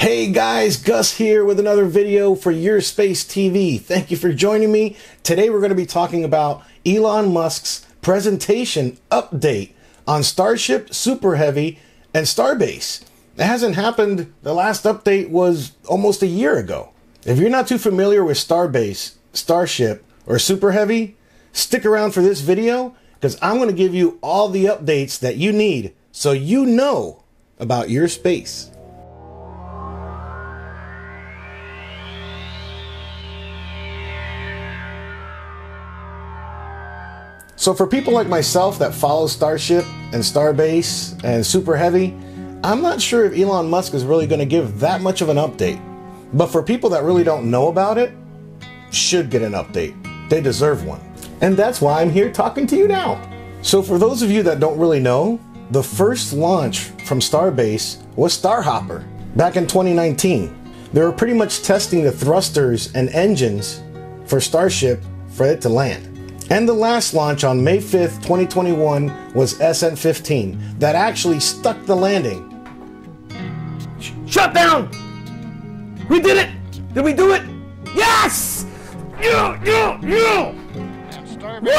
Hey guys, Gus here with another video for Your Space TV. Thank you for joining me. Today we're going to be talking about Elon Musk's presentation update on Starship, Super Heavy, and Starbase. It hasn't happened, the last update was almost a year ago. If you're not too familiar with Starbase, Starship, or Super Heavy, stick around for this video because I'm going to give you all the updates that you need so you know about your space. So for people like myself that follow Starship and Starbase and Super Heavy, I'm not sure if Elon Musk is really going to give that much of an update. But for people that really don't know about it, should get an update. They deserve one. And that's why I'm here talking to you now. So for those of you that don't really know, the first launch from Starbase was Starhopper back in 2019. They were pretty much testing the thrusters and engines for Starship for it to land. And the last launch on May 5th, 2021 was SN 15 that actually stuck the landing. Shut down! We did it! Did we do it? Yes! Woo!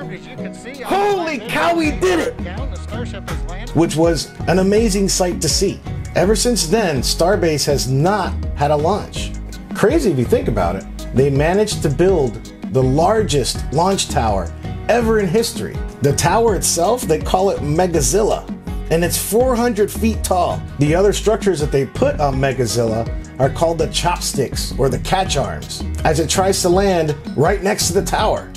You can see. on the Holy cow, we did it! Down, the Starship has landed. which was an amazing sight to see. Ever since then, Starbase has not had a launch. Crazy if you think about it. They managed to build the largest launch tower ever in history. The tower itself, they call it Mechazilla, and it's 400 feet tall. The other structures that they put on Mechazilla are called the chopsticks or the catch arms, as it tries to land right next to the tower.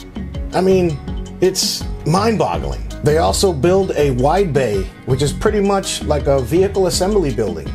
I mean, it's mind boggling. They also build a wide bay, which is pretty much like a vehicle assembly building.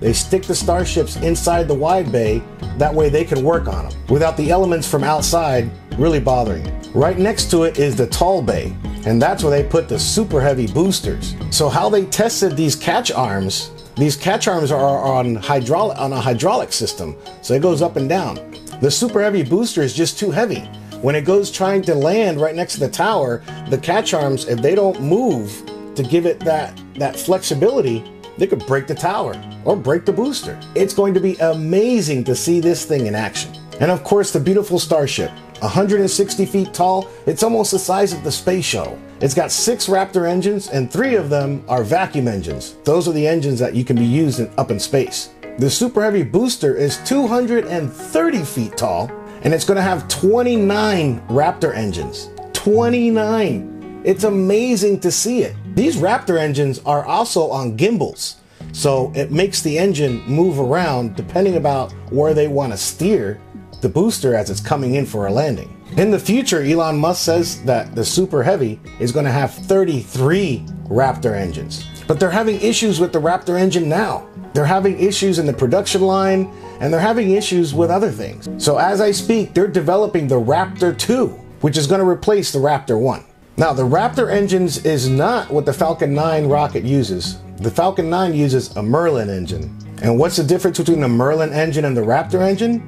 They stick the starships inside the wide bay, that way they can work on them without the elements from outside really bothering it. Right next to it is the tall bay, and that's where they put the super heavy boosters. So how they tested these catch arms, these catch arms are on hydraulic on a hydraulic system, so it goes up and down. The super heavy booster is just too heavy. When it goes trying to land right next to the tower, the catch arms, if they don't move to give it that that flexibility, they could break the tower or break the booster. It's going to be amazing to see this thing in action. And of course, the beautiful Starship, 160 feet tall, it's almost the size of the space shuttle. It's got six Raptor engines, and three of them are vacuum engines. Those are the engines that you can be used in, up in space. The Super Heavy booster is 230 feet tall, and it's going to have 29 Raptor engines. 29! It's amazing to see it. These Raptor engines are also on gimbals, so it makes the engine move around depending about where they want to steer the booster as it's coming in for a landing. In the future, Elon Musk says that the Super Heavy is going to have 33 Raptor engines. But they're having issues with the Raptor engine now. They're having issues in the production line and they're having issues with other things. So as I speak, they're developing the Raptor 2, which is going to replace the Raptor 1. Now, the Raptor engines is not what the Falcon 9 rocket uses. The Falcon 9 uses a Merlin engine. And what's the difference between the Merlin engine and the Raptor engine?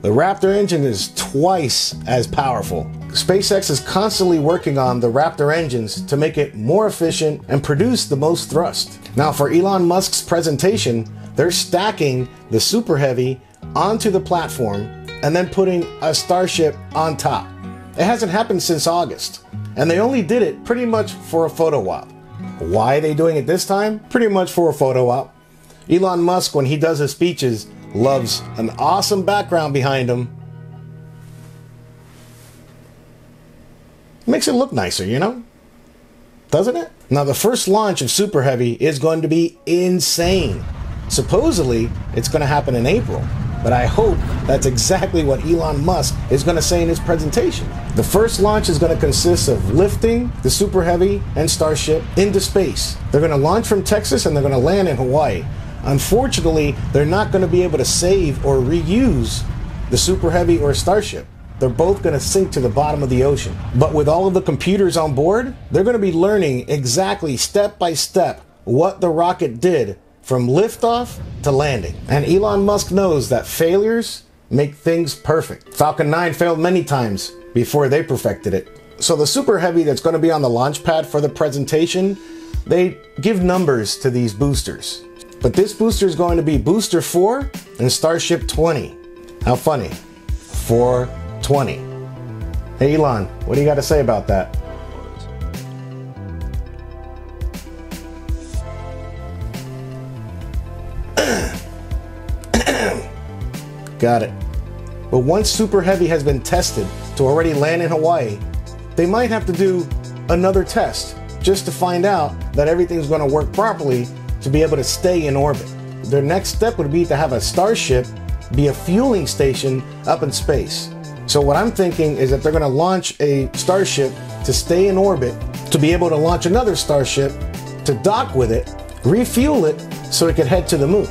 The Raptor engine is twice as powerful. SpaceX is constantly working on the Raptor engines to make it more efficient and produce the most thrust. Now, for Elon Musk's presentation, they're stacking the Super Heavy onto the platform and then putting a Starship on top. It hasn't happened since August, and they only did it pretty much for a photo op. Why are they doing it this time? Pretty much for a photo op. Elon Musk, when he does his speeches, loves an awesome background behind him. Makes it look nicer, you know? Doesn't it? Now, the first launch of Super Heavy is going to be insane. Supposedly, it's going to happen in April, but I hope that's exactly what Elon Musk is going to say in his presentation. The first launch is going to consist of lifting the Super Heavy and Starship into space. They're going to launch from Texas and they're going to land in Hawaii. Unfortunately, they're not going to be able to save or reuse the Super Heavy or Starship. They're both going to sink to the bottom of the ocean. But with all of the computers on board, they're going to be learning exactly step by step what the rocket did from liftoff to landing. And Elon Musk knows that failures make things perfect. Falcon 9 failed many times before they perfected it. So the Super Heavy that's going to be on the launch pad for the presentation, they give numbers to these boosters. But this booster is going to be Booster 4 and Starship 20. How funny. 420. Hey Elon, what do you got to say about that? Got it. But once Super Heavy has been tested to already land in Hawaii, they might have to do another test just to find out that everything's going to work properly to be able to stay in orbit. Their next step would be to have a Starship be a fueling station up in space. So, what I'm thinking is that they're going to launch a Starship to stay in orbit to be able to launch another Starship to dock with it, refuel it, so it could head to the moon.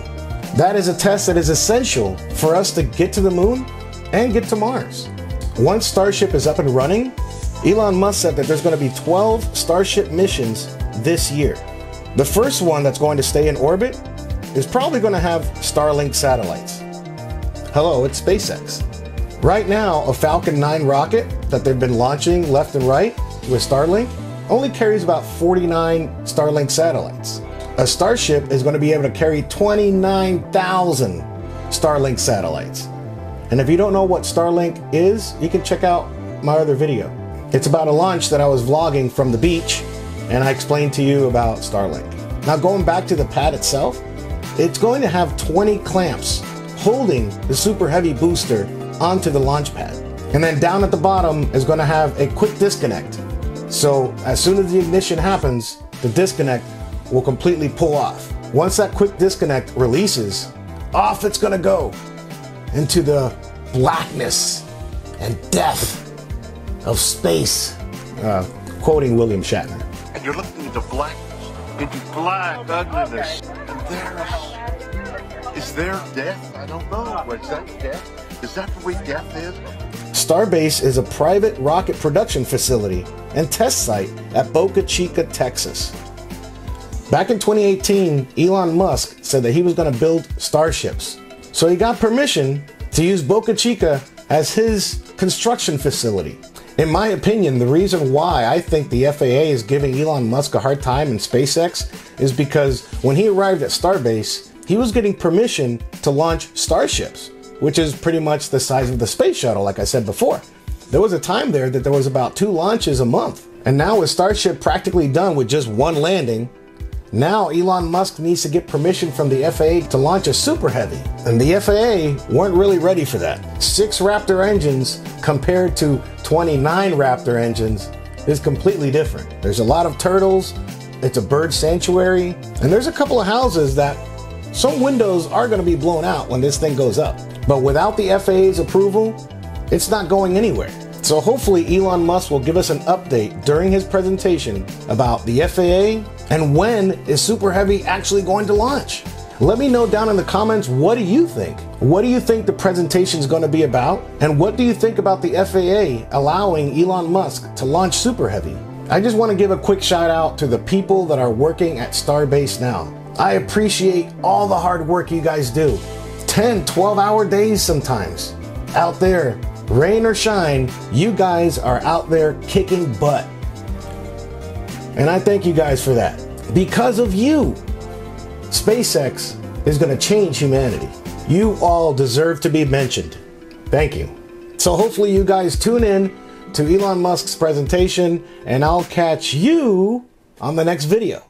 That is a test that is essential for us to get to the moon and get to Mars. Once Starship is up and running, Elon Musk said that there's going to be 12 Starship missions this year. The first one that's going to stay in orbit is probably going to have Starlink satellites. Hello, it's SpaceX. Right now, a Falcon 9 rocket that they've been launching left and right with Starlink only carries about 49 Starlink satellites a Starship is going to be able to carry 29,000 Starlink satellites. And if you don't know what Starlink is, you can check out my other video. It's about a launch that I was vlogging from the beach, and I explained to you about Starlink. Now, going back to the pad itself, it's going to have 20 clamps holding the super heavy booster onto the launch pad. And then down at the bottom is going to have a quick disconnect. So as soon as the ignition happens, the disconnect will completely pull off. Once that quick disconnect releases, off it's gonna go into the blackness and death of space. Uh, quoting William Shatner. And you're looking into blackness, into black ugliness, and there is, is there death? I don't know. Is that death? Is that the way death is? Starbase is a private rocket production facility and test site at Boca Chica, Texas. Back in 2018, Elon Musk said that he was going to build starships. So he got permission to use Boca Chica as his construction facility. In my opinion, the reason why I think the FAA is giving Elon Musk a hard time in SpaceX is because when he arrived at Starbase, he was getting permission to launch starships, which is pretty much the size of the space shuttle, like I said before. There was a time there that there was about two launches a month. And now with Starship practically done with just one landing, now Elon Musk needs to get permission from the FAA to launch a Super Heavy, and the FAA weren't really ready for that. Six Raptor engines compared to 29 Raptor engines is completely different. There's a lot of turtles, it's a bird sanctuary, and there's a couple of houses that some windows are going to be blown out when this thing goes up. But without the FAA's approval, it's not going anywhere. So hopefully Elon Musk will give us an update during his presentation about the FAA and when is Super Heavy actually going to launch? Let me know down in the comments what do you think? What do you think the presentation is going to be about? And what do you think about the FAA allowing Elon Musk to launch Super Heavy? I just want to give a quick shout out to the people that are working at Starbase now. I appreciate all the hard work you guys do. 10, 12 hour days sometimes. Out there, rain or shine, you guys are out there kicking butt. And I thank you guys for that. Because of you, SpaceX is going to change humanity. You all deserve to be mentioned. Thank you. So hopefully you guys tune in to Elon Musk's presentation and I'll catch you on the next video.